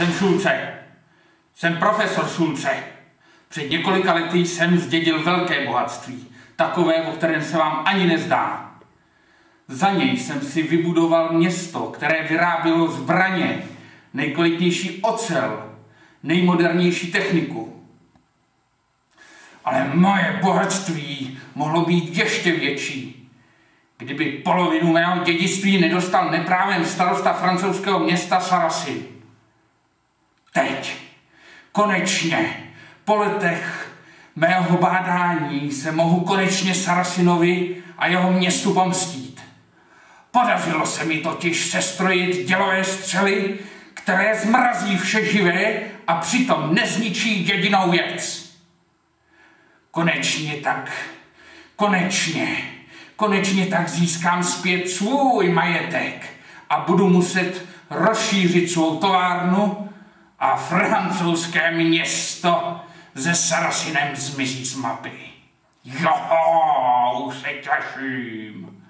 Jsem Šulce. Jsem profesor Šulce. Před několika lety jsem zdědil velké bohatství. Takové, o kterém se vám ani nezdá. Za něj jsem si vybudoval město, které vyrábilo zbraně, nejkvalitnější ocel, nejmodernější techniku. Ale moje bohatství mohlo být ještě větší, kdyby polovinu mého dědictví nedostal neprávem starosta francouzského města Sarasy. Konečně, po letech mého bádání se mohu konečně Sarasinovi a jeho městu pomstít. Podařilo se mi totiž sestrojit dělové střely, které zmrazí vše živé a přitom nezničí jedinou věc. Konečně tak, konečně, konečně tak získám zpět svůj majetek a budu muset rozšířit svou továrnu a francouzské město ze Sarasinem zmizí z mapy. Jo, už se těším.